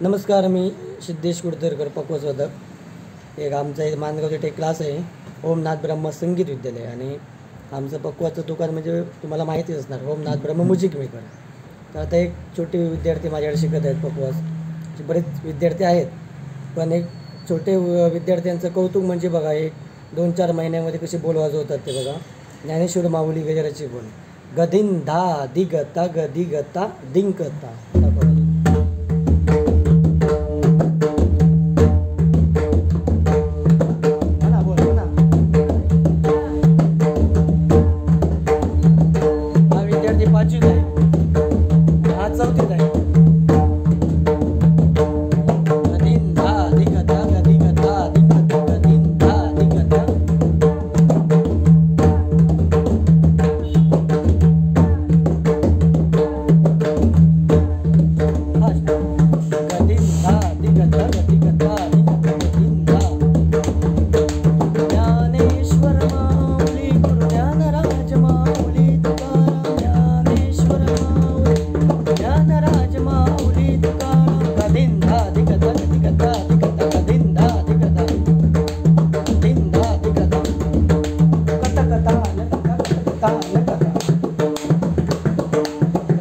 नमस्कार मी सिद्धेश कुडतरकर पक्वसोधक. एक आमचा एक मानगावचे एक क्लास आहे. ओमनाथ ब्रह्म संगीत विद्यालय आणि आमचं पक्वाचं दुकान म्हणजे तुम्हाला माहितीच असणार ओमनाथ ब्रह्म म्युझिक मेकर तर आता एक छोटे विद्यार्थी माझ्याकडे शिकत आहेत पक्वास. असे बरेच विद्यार्थी आहेत पण एक छोटे व- विद्यार्थ्यांचं कौतुक म्हणजे बघा एक दोन चार महिन्यामध्ये कसे बोल वाजवतात ते बघा. ज्ञानेश्वर माऊली गजराची बोल. गदिन धा दिगता गदिगता दिंकता.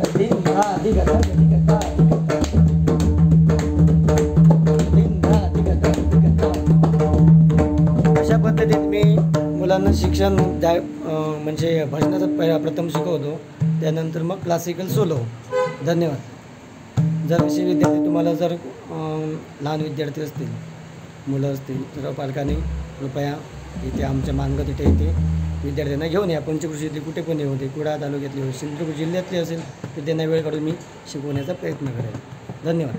गदिन धा दिगता पद्धतीत मी मुलांना शिक्षण द्या म्हणजे भजनाचं पहिला प्रथम शिकवतो त्यानंतर मग क्लासिकल सोलो धन्यवाद. जर असे विद्यार्थी तुम्हाला जर लहान विद्यार्थी असतील मुलं असतील तर पालकांनी कृपया इथे आमच्या मानगत इथे इथे विद्यार्थ्यांना घेऊन या. पंचकृषीतली कुठे पण येऊ दे कुडा तालुक्यातले हो सिंधुदुर्ग जिल्ह्यातली असेल तर त्यांना वेळ काढून मी शिकवण्याचा प्रयत्न करेन. धन्यवाद.